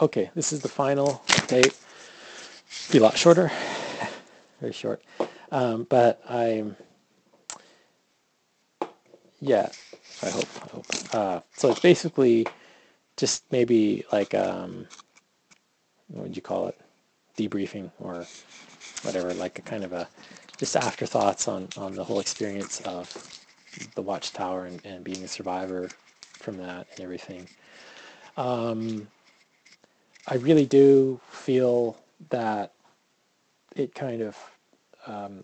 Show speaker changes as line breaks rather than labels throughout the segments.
okay, this is the final tape. Be a lot shorter, very short. Um, but I'm, yeah, I hope, I hope. Uh, so it's basically just maybe like, um, what would you call it? Debriefing or whatever, like a kind of a, just afterthoughts on, on the whole experience of the Watchtower and, and being a survivor from that and everything. Um, I really do feel that it kind of, um,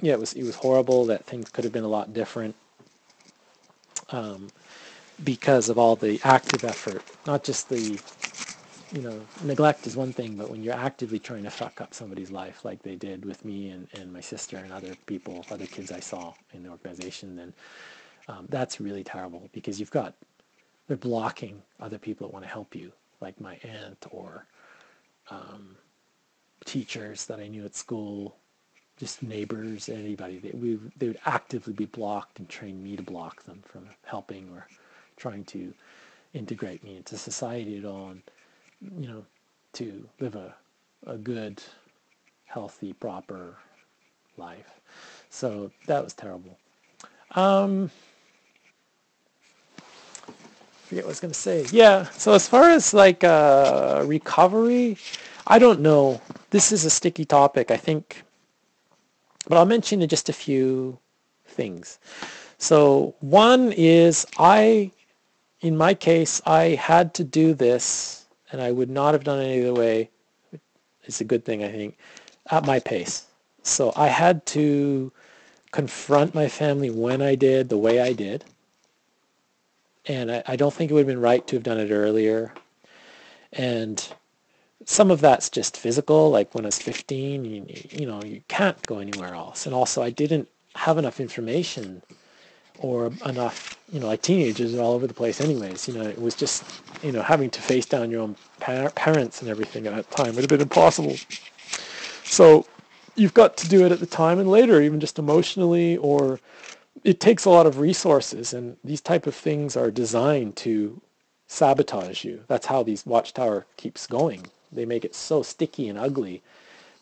yeah, it was it was horrible. That things could have been a lot different um, because of all the active effort, not just the, you know, neglect is one thing, but when you're actively trying to fuck up somebody's life, like they did with me and, and my sister and other people, other kids I saw in the organization, then um, that's really terrible because you've got they're blocking other people that want to help you, like my aunt or um, teachers that I knew at school, just neighbors, anybody. They, we, they would actively be blocked and train me to block them from helping or trying to integrate me into society at all, and you know, to live a a good, healthy, proper life. So that was terrible. Um, forget what I was going to say. Yeah. So as far as like uh, recovery, I don't know. This is a sticky topic, I think. But I'll mention just a few things. So one is I, in my case, I had to do this, and I would not have done it any other way. It's a good thing, I think, at my pace. So I had to confront my family when I did, the way I did and I, I don't think it would have been right to have done it earlier. And some of that's just physical, like when I was 15, you, you know, you can't go anywhere else. And also I didn't have enough information or enough, you know, like teenagers are all over the place anyways. You know, it was just, you know, having to face down your own par- parents and everything at that time would have been impossible. So you've got to do it at the time and later, even just emotionally or it takes a lot of resources and these type of things are designed to sabotage you. That's how these watchtower keeps going. They make it so sticky and ugly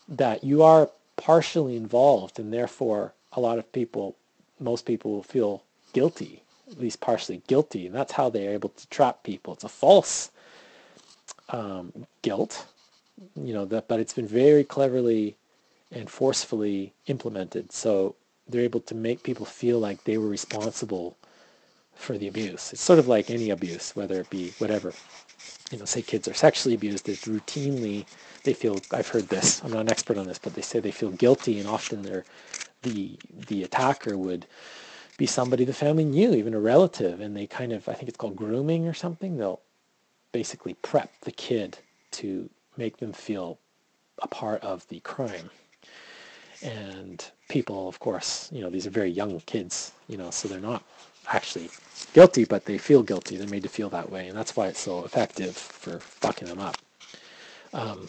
that you are partially involved and therefore a lot of people, most people will feel guilty, at least partially guilty. And that's how they're able to trap people. It's a false um, guilt, you know, that, but it's been very cleverly and forcefully implemented. So they're able to make people feel like they were responsible for the abuse. It's sort of like any abuse, whether it be whatever. You know, say kids are sexually abused, it's routinely they feel I've heard this, I'm not an expert on this, but they say they feel guilty and often they're the the attacker would be somebody the family knew, even a relative, and they kind of I think it's called grooming or something. They'll basically prep the kid to make them feel a part of the crime and people, of course, you know, these are very young kids, you know, so they're not actually guilty, but they feel guilty. They're made to feel that way, and that's why it's so effective for fucking them up. Um,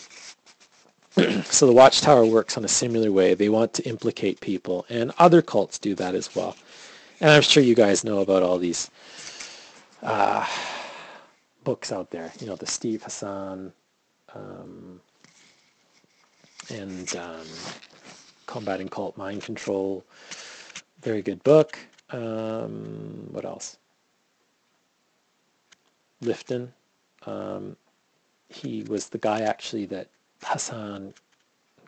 so the Watchtower works on a similar way. They want to implicate people, and other cults do that as well. And I'm sure you guys know about all these uh, books out there. You know, the Steve Hassan um, and um, Combating Cult Mind Control. Very good book. Um, what else? Lifton. Um, he was the guy actually that Hassan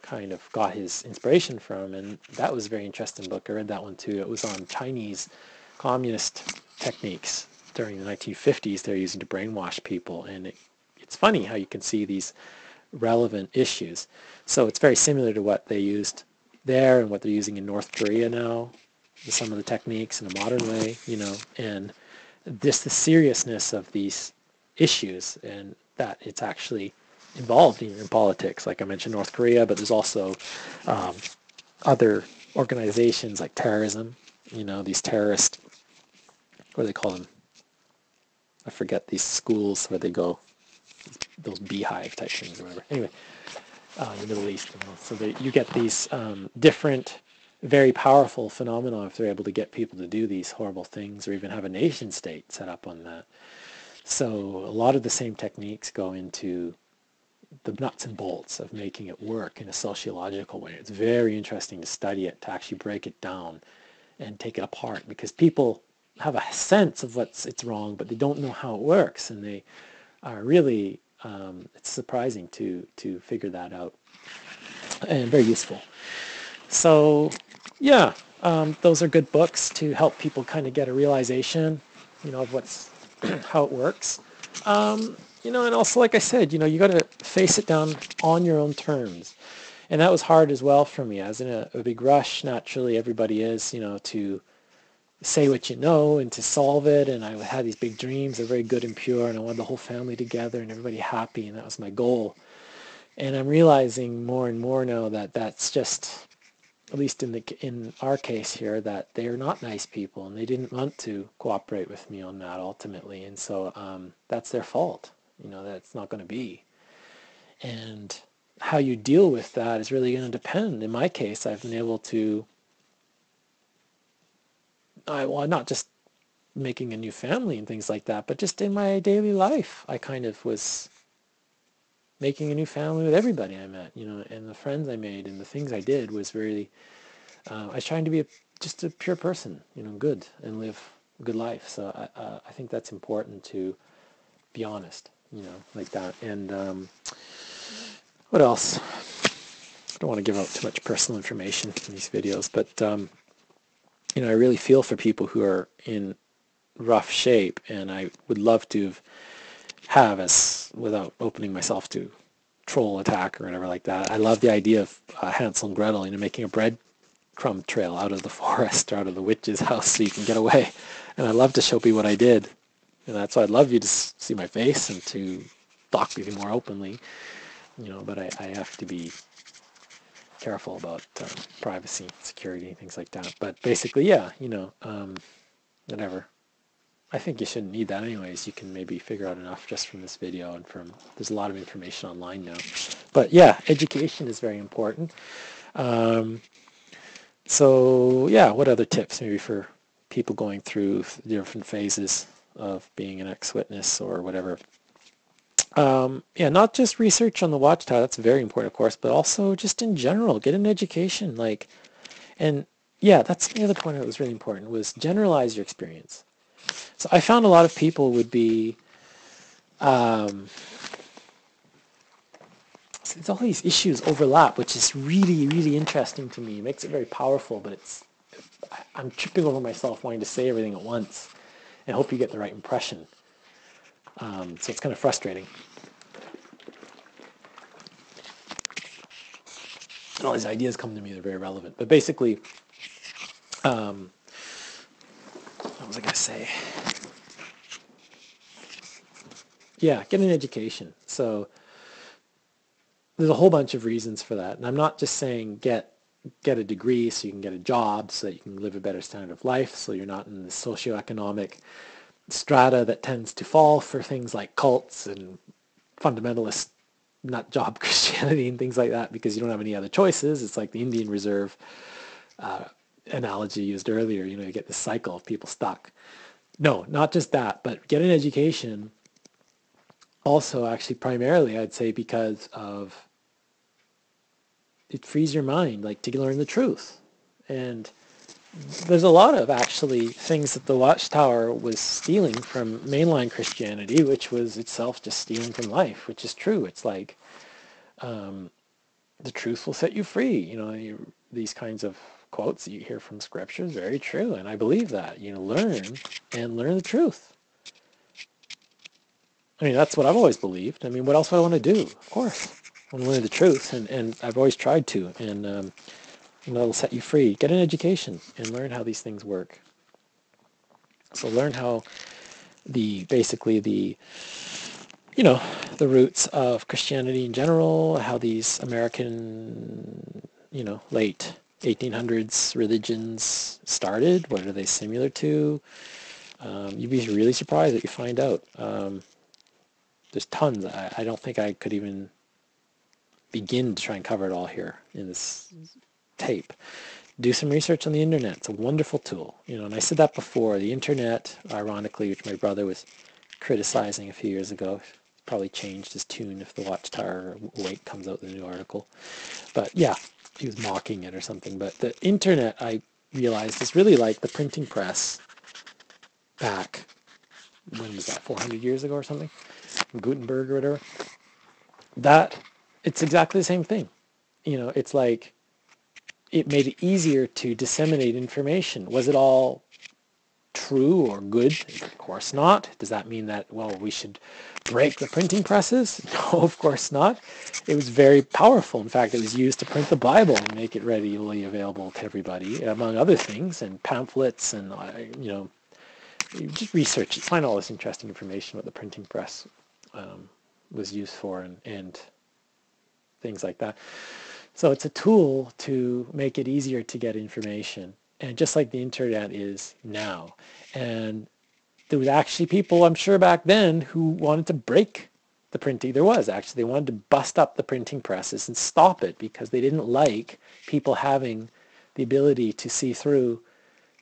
kind of got his inspiration from, and that was a very interesting book. I read that one too. It was on Chinese communist techniques during the 1950s they're using to brainwash people, and it, it's funny how you can see these relevant issues. So it's very similar to what they used there and what they're using in North Korea now, some of the techniques in a modern way, you know, and just the seriousness of these issues and that it's actually involved in, in politics. Like I mentioned North Korea, but there's also um, other organizations like terrorism, you know, these terrorist, what do they call them? I forget these schools where they go, those beehive type things or whatever. Anyway, uh, the Middle East. You know? So they, you get these um, different, very powerful phenomena if they're able to get people to do these horrible things or even have a nation state set up on that. So a lot of the same techniques go into the nuts and bolts of making it work in a sociological way. It's very interesting to study it, to actually break it down and take it apart because people have a sense of what's it's wrong, but they don't know how it works, and they are really um, it's surprising to to figure that out and very useful. So yeah, um, those are good books to help people kind of get a realization, you know, of what's how it works. Um, you know, and also like I said, you know, you got to face it down on your own terms. And that was hard as well for me. I was in a, a big rush. Naturally, everybody is, you know, to say what you know and to solve it. And I had these big dreams. They're very good and pure. And I wanted the whole family together and everybody happy. And that was my goal. And I'm realizing more and more now that that's just, at least in the in our case here, that they are not nice people and they didn't want to cooperate with me on that ultimately. And so um, that's their fault. You know, that's not going to be. And how you deal with that is really going to depend. In my case, I've been able to I, well, not just making a new family and things like that, but just in my daily life, I kind of was making a new family with everybody I met, you know, and the friends I made and the things I did was really, uh, I was trying to be a, just a pure person, you know, good and live a good life. So I, uh, I think that's important to be honest, you know, like that. And um, what else? I don't want to give out too much personal information in these videos, but um, you know, I really feel for people who are in rough shape, and I would love to have as without opening myself to troll attack or whatever like that. I love the idea of uh, Hansel and Gretel, you know, making a breadcrumb trail out of the forest or out of the witch's house so you can get away. And I love to show people what I did, and that's why I'd love you to see my face and to talk with you more openly, you know. But I, I have to be careful about um, privacy, security, things like that. But basically, yeah, you know, um, whatever. I think you shouldn't need that anyways. You can maybe figure out enough just from this video and from, there's a lot of information online now. But yeah, education is very important. Um, so yeah, what other tips maybe for people going through different phases of being an ex-witness or whatever? Um, yeah, not just research on the Watchtower, that's very important, of course, but also just in general, get an education. Like, and yeah, that's the other point that was really important, was generalize your experience. So I found a lot of people would be, um, it's all these issues overlap, which is really, really interesting to me. It makes it very powerful, but it's, I'm tripping over myself wanting to say everything at once and hope you get the right impression. Um, so it's kind of frustrating. And all these ideas come to me, they're very relevant. But basically, um, what was I going to say? Yeah, get an education. So there's a whole bunch of reasons for that. And I'm not just saying get get a degree so you can get a job so that you can live a better standard of life so you're not in the socioeconomic strata that tends to fall for things like cults and fundamentalist nut job Christianity and things like that because you don't have any other choices. It's like the Indian Reserve uh, analogy used earlier. You know, you get this cycle of people stuck. No, not just that, but get an education. Also, actually, primarily, I'd say because of it frees your mind, like to learn the truth. And there's a lot of actually things that the Watchtower was stealing from mainline Christianity, which was itself just stealing from life, which is true. It's like um, the truth will set you free. You know, you, these kinds of quotes that you hear from Scripture is very true, and I believe that. You know, learn and learn the truth. I mean, that's what I've always believed. I mean, what else would I want to do? Of course, I want to learn the truth, and, and I've always tried to. And um, and that'll set you free. Get an education and learn how these things work. So learn how the basically the you know the roots of Christianity in general, how these American you know late 1800s religions started. What are they similar to? Um, you'd be really surprised that you find out. Um, there's tons. I, I don't think I could even begin to try and cover it all here in this tape. Do some research on the internet. It's a wonderful tool. You know, and I said that before. The internet, ironically, which my brother was criticizing a few years ago. Probably changed his tune if the Watchtower Awake comes out in the new article. But yeah, he was mocking it or something. But the internet, I realized, is really like the printing press back, when was that, 400 years ago or something? Gutenberg or whatever. That, it's exactly the same thing. You know, it's like it made it easier to disseminate information. Was it all true or good? Of course not. Does that mean that, well, we should break the printing presses? No, of course not. It was very powerful. In fact, it was used to print the Bible and make it readily available to everybody, among other things, and pamphlets and, uh, you know, just research it, find all this interesting information what the printing press um, was used for and, and things like that. So it's a tool to make it easier to get information. And just like the internet is now. And there was actually people, I'm sure back then, who wanted to break the printing. There was actually. They wanted to bust up the printing presses and stop it because they didn't like people having the ability to see through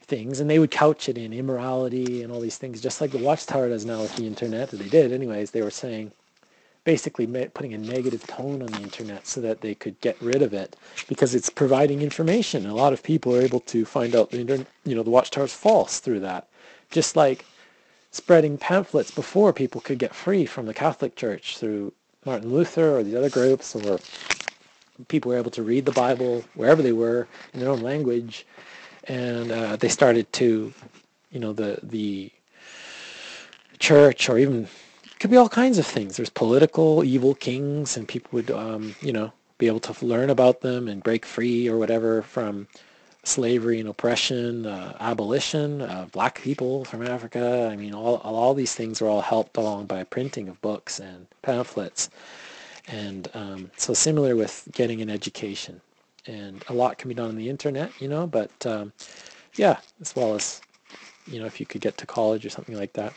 things. And they would couch it in immorality and all these things, just like the Watchtower does now with the internet. They did anyways. They were saying, basically putting a negative tone on the internet so that they could get rid of it because it's providing information. A lot of people are able to find out the internet, you know, the Watchtower is false through that. Just like spreading pamphlets before people could get free from the Catholic Church through Martin Luther or the other groups or people were able to read the Bible wherever they were in their own language and uh, they started to, you know, the the church or even could be all kinds of things. There's political evil kings, and people would, um, you know, be able to learn about them and break free or whatever from slavery and oppression, uh, abolition, uh, black people from Africa. I mean, all, all these things were all helped along by printing of books and pamphlets. And um, so similar with getting an education. And a lot can be done on the internet, you know, but um, yeah, as well as, you know, if you could get to college or something like that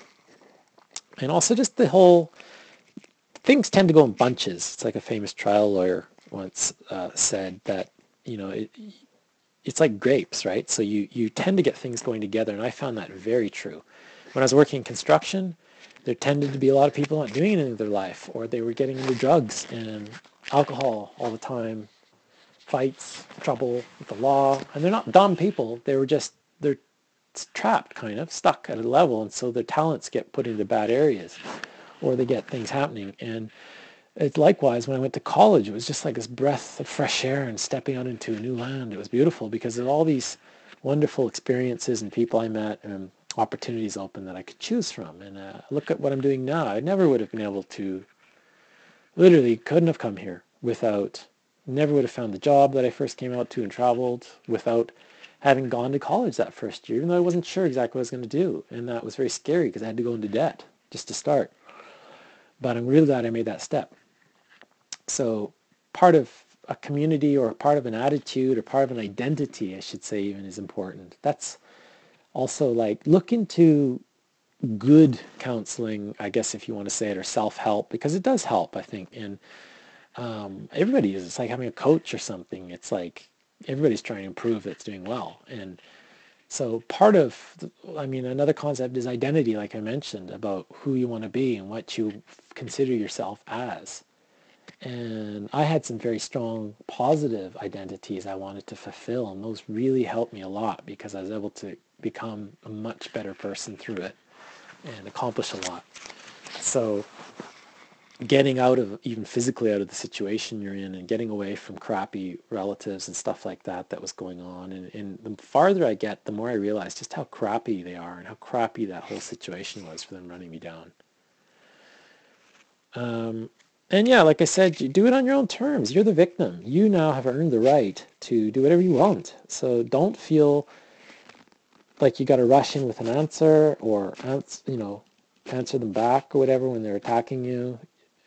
and also just the whole things tend to go in bunches. It's like a famous trial lawyer once uh, said that you know it, it's like grapes, right? So you you tend to get things going together, and I found that very true. When I was working in construction, there tended to be a lot of people not doing anything with their life, or they were getting into drugs and alcohol all the time, fights, trouble with the law, and they're not dumb people. They were just they're trapped kind of stuck at a level and so their talents get put into bad areas or they get things happening. And it's likewise when I went to college it was just like this breath of fresh air and stepping out into a new land. It was beautiful because of all these wonderful experiences and people I met and opportunities open that I could choose from. And uh, look at what I'm doing now. I never would have been able to literally couldn't have come here without never would have found the job that I first came out to and traveled without having gone to college that first year, even though I wasn't sure exactly what I was going to do. And that was very scary because I had to go into debt just to start. But I'm really glad I made that step. So part of a community or part of an attitude or part of an identity, I should say even, is important. That's also like look into good counseling, I guess if you want to say it, or self-help, because it does help, I think. And um, everybody is. It's like having a coach or something. It's like everybody's trying to improve that's doing well. And so part of, I mean, another concept is identity, like I mentioned, about who you want to be and what you consider yourself as. And I had some very strong positive identities I wanted to fulfill, and those really helped me a lot because I was able to become a much better person through it and accomplish a lot. So getting out of even physically out of the situation you're in and getting away from crappy relatives and stuff like that that was going on. And, and the farther i get the more i realize just how crappy they are and how crappy that whole situation was for them running me down. Um, and yeah like i said you do it on your own terms. You're the victim. You now have earned the right to do whatever you want. So don't feel like you got to rush in with an answer or you know answer them back or whatever when they're attacking you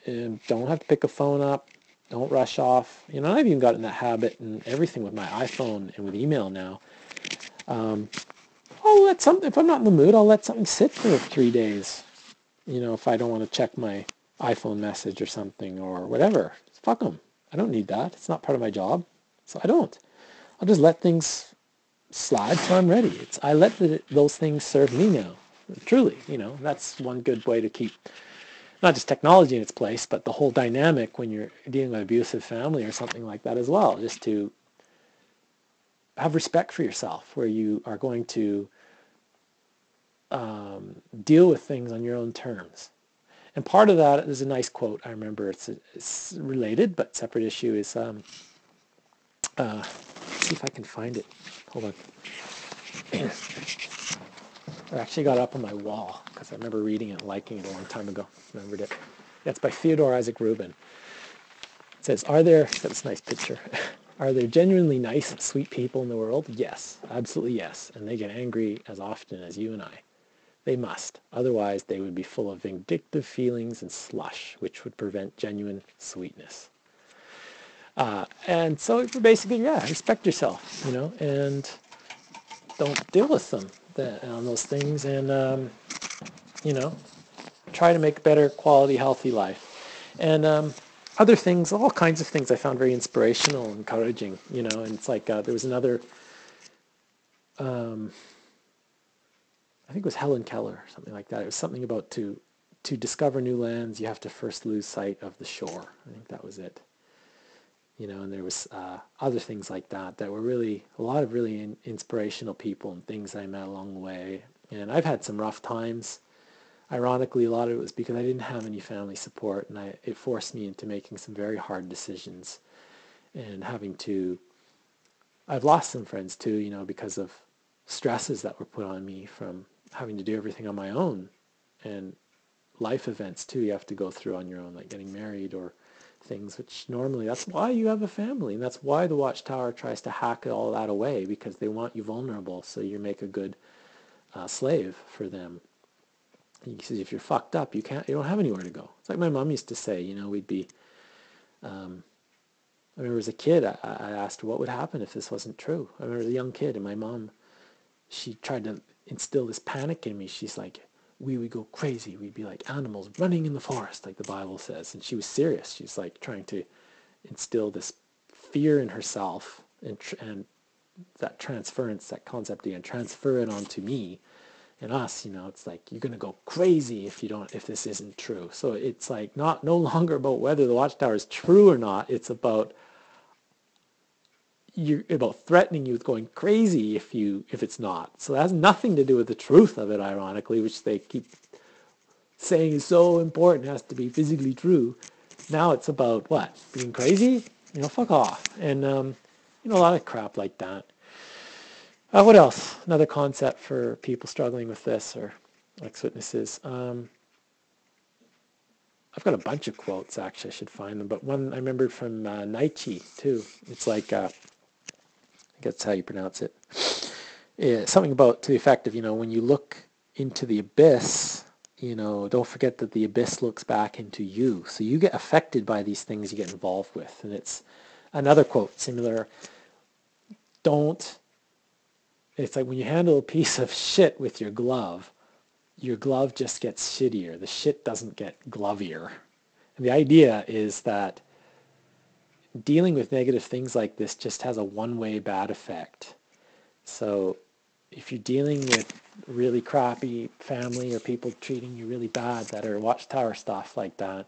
and don't have to pick a phone up. Don't rush off. You know, I've even gotten that habit and everything with my iPhone and with email now. Um, I'll let something, if I'm not in the mood, I'll let something sit for three days. You know, if I don't want to check my iPhone message or something or whatever. Fuck them. I don't need that. It's not part of my job. So I don't. I'll just let things slide till I'm ready. It's, I let the, those things serve me now. Truly, you know, that's one good way to keep not just technology in its place, but the whole dynamic when you're dealing with abusive family or something like that as well, just to have respect for yourself, where you are going to um, deal with things on your own terms. And part of that is a nice quote. I remember it's, it's related, but separate issue is, um, uh, see if I can find it. Hold on. I actually got up on my wall because I remember reading it and liking it a long time ago. Remembered it. That's by Theodore Isaac Rubin. It says, are there, that's a nice picture. Are there genuinely nice, sweet people in the world? Yes, absolutely yes. And they get angry as often as you and I. They must. Otherwise, they would be full of vindictive feelings and slush, which would prevent genuine sweetness. Uh, and so basically, yeah, respect yourself, you know, and don't deal with them that, on those things. And, um, you know, try to make better quality, healthy life. And um, other things, all kinds of things I found very inspirational encouraging, you know, and it's like uh, there was another, um, I think it was Helen Keller or something like that. It was something about to, to discover new lands, you have to first lose sight of the shore. I think that was it. You know, and there was uh, other things like that that were really, a lot of really in, inspirational people and things I met along the way. And I've had some rough times ironically, a lot of it was because I didn't have any family support, and I, it forced me into making some very hard decisions and having to. I've lost some friends too, you know, because of stresses that were put on me from having to do everything on my own, and life events too. You have to go through on your own, like getting married or things which normally that's why you have a family and that's why the watchtower tries to hack all that away because they want you vulnerable so you make a good uh, slave for them he says, if you're fucked up, you can't, you don't have anywhere to go. It's like my mom used to say, you know, we'd be, um, I remember as a kid, I, I asked what would happen if this wasn't true. I remember as a young kid and my mom, she tried to instill this panic in me. She's like, we would go crazy. We'd be like animals running in the forest, like the Bible says. And she was serious. She's like trying to instill this fear in herself and, and that transference, that concept again, transfer it onto me and us, you know, it's like you're going to go crazy if you don't, if this isn't true. So it's like not no longer about whether the watchtower is true or not. It's about you about threatening you with going crazy if you if it's not. So that has nothing to do with the truth of it, ironically, which they keep saying is so important, has to be physically true. Now it's about what being crazy. You know, fuck off, and um, you know a lot of crap like that. Uh, what else? Another concept for people struggling with this or ex-witnesses. Um, I've got a bunch of quotes, actually. I should find them. But one I remembered from uh, Nietzsche, too. It's like, uh, I that's how you pronounce it. Yeah, something about to the effect of, you know, when you look into the abyss, you know, don't forget that the abyss looks back into you. So you get affected by these things you get involved with. And it's another quote, similar. Don't it's like when you handle a piece of shit with your glove, your glove just gets shittier. The shit doesn't get glovier. And the idea is that dealing with negative things like this just has a one-way bad effect. So if you're dealing with really crappy family or people treating you really bad that are watchtower stuff like that,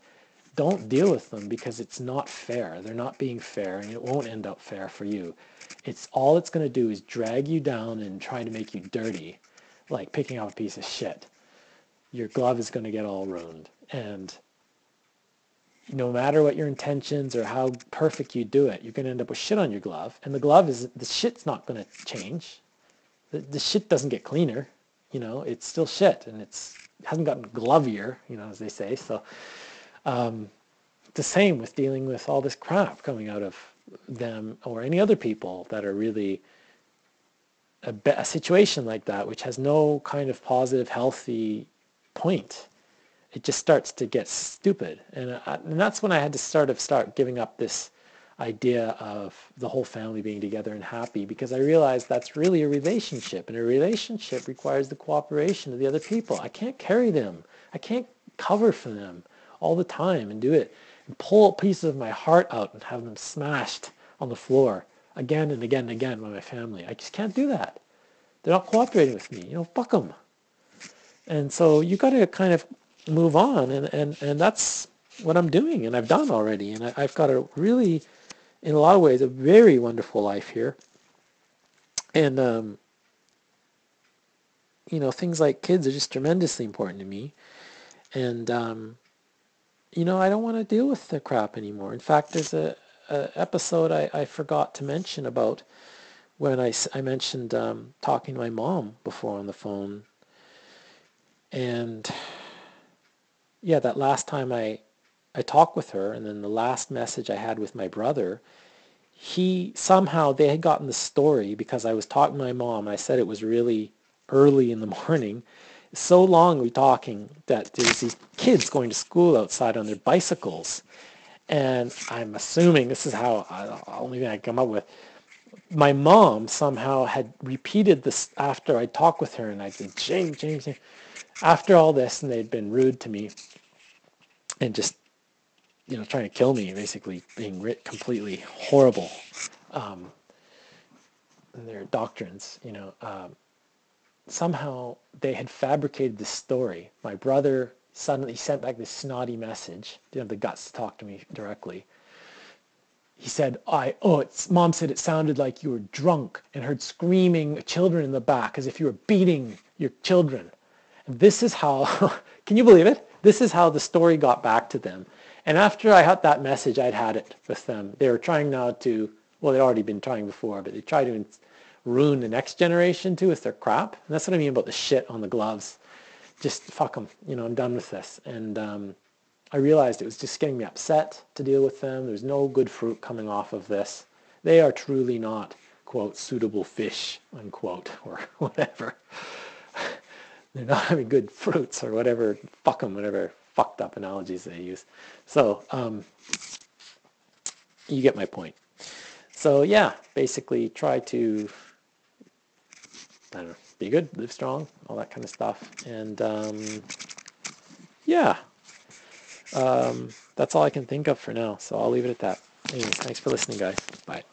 don't deal with them because it's not fair. They're not being fair and it won't end up fair for you. It's all it's going to do is drag you down and try to make you dirty, like picking up a piece of shit. Your glove is going to get all ruined. And no matter what your intentions or how perfect you do it, you're going to end up with shit on your glove. And the glove is, the shit's not going to change. The, the shit doesn't get cleaner. You know, it's still shit and it's, it hasn't gotten glovier, you know, as they say. So um, the same with dealing with all this crap coming out of them or any other people that are really a, a situation like that, which has no kind of positive, healthy point. It just starts to get stupid. And, I, uh, and that's when I had to sort of start giving up this idea of the whole family being together and happy because I realized that's really a relationship and a relationship requires the cooperation of the other people. I can't carry them. I can't cover for them all the time and do it and pull pieces of my heart out and have them smashed on the floor again and again and again by my family. I just can't do that. They're not cooperating with me. You know, fuck them. And so you got to kind of move on, and, and, and that's what I'm doing, and I've done already. And I, I've got a really, in a lot of ways, a very wonderful life here. And, um, you know, things like kids are just tremendously important to me. And, um, you know, I don't want to deal with the crap anymore. In fact, there's a, a episode I, I forgot to mention about when I, I mentioned um, talking to my mom before on the phone. And yeah, that last time I, I talked with her and then the last message I had with my brother, he somehow, they had gotten the story because I was talking to my mom. I said it was really early in the morning. So long we talking that there's these kids going to school outside on their bicycles. And I'm assuming this is how, I, only thing I come up with, my mom somehow had repeated this after I talked with her and I said, James, James, James, after all this and they'd been rude to me and just, you know, trying to kill me, basically being completely horrible um, in their doctrines, you know, um, somehow they had fabricated this story. My brother suddenly sent back this snotty message, didn't have the guts to talk to me directly he said, I, oh, it's, mom said it sounded like you were drunk and heard screaming children in the back as if you were beating your children. And this is how, can you believe it? This is how the story got back to them. And after I had that message, I'd had it with them. They were trying now to, well, they'd already been trying before, but they tried to ruin the next generation too with their crap. And that's what I mean about the shit on the gloves. Just fuck them. You know, I'm done with this. And um, I realized it was just getting me upset to deal with them. There's no good fruit coming off of this. They are truly not, quote, suitable fish, unquote, or whatever. They're not having good fruits or whatever, fuck them, whatever fucked up analogies they use. So um, you get my point. So yeah, basically try to, I don't know, be good, live strong, all that kind of stuff. And um, yeah, um, that's all I can think of for now. So I'll leave it at that. Anyways, thanks for listening, guys. Bye.